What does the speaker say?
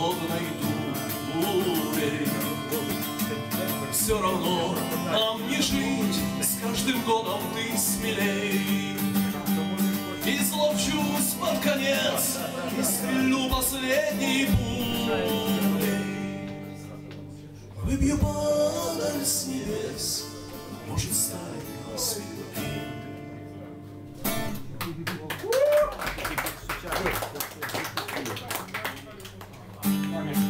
холодной дуре. Все равно нам не жить, с каждым годом ты смелей. И Изловчусь под конец и стрелю последний путь. Выбью падаль с. Morning.